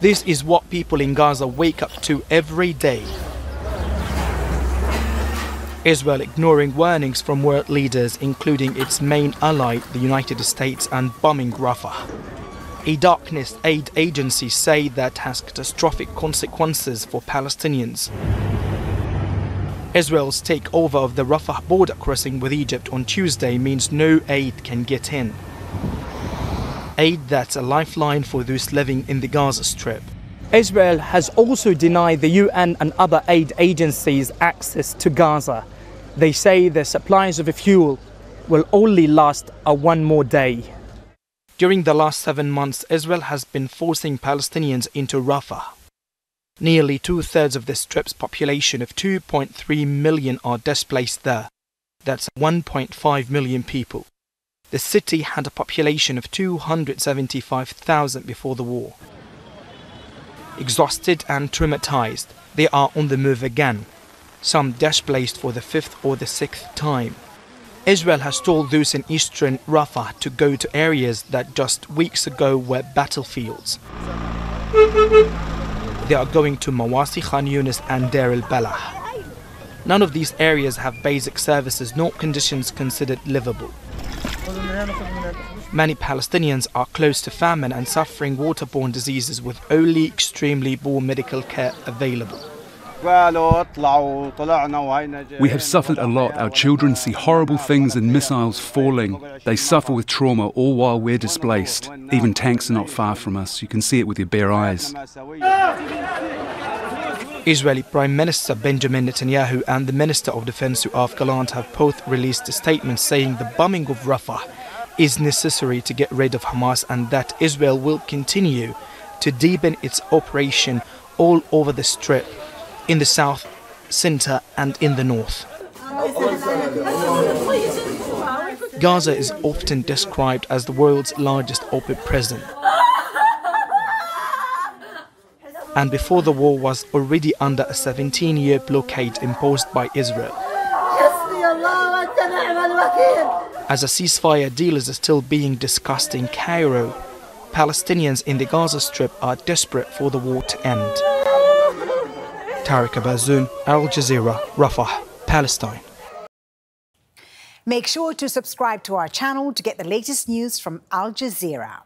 This is what people in Gaza wake up to every day. Israel ignoring warnings from world leaders, including its main ally, the United States, and bombing Rafah. A darkness aid agency say that has catastrophic consequences for Palestinians. Israel's takeover of the Rafah border crossing with Egypt on Tuesday means no aid can get in. Aid that's a lifeline for those living in the Gaza Strip. Israel has also denied the UN and other aid agencies access to Gaza. They say the supplies of fuel will only last a one more day. During the last seven months, Israel has been forcing Palestinians into Rafah. Nearly two thirds of the strip's population of 2.3 million are displaced there. That's 1.5 million people. The city had a population of 275,000 before the war. Exhausted and traumatized, they are on the move again, some displaced for the fifth or the sixth time. Israel has told those in eastern Rafah to go to areas that just weeks ago were battlefields. They are going to Mawasi, Khan Yunis, and Deir el Balah. None of these areas have basic services nor conditions considered livable. Many Palestinians are close to famine and suffering waterborne diseases with only extremely poor medical care available. We have suffered a lot. Our children see horrible things and missiles falling. They suffer with trauma all while we're displaced. Even tanks are not far from us. You can see it with your bare eyes. Israeli Prime Minister Benjamin Netanyahu and the Minister of Defense Yoav Gallant have both released statements saying the bombing of Rafah is necessary to get rid of Hamas and that Israel will continue to deepen its operation all over the Strip in the south, center, and in the north. Gaza is often described as the world's largest open prison. And before the war was already under a 17 year blockade imposed by Israel. As a ceasefire deal is still being discussed in Cairo, Palestinians in the Gaza Strip are desperate for the war to end. Tareq Abu Aazzoum, Al Jazeera, Rafah, Palestine. Make sure to subscribe to our channel to get the latest news from Al Jazeera.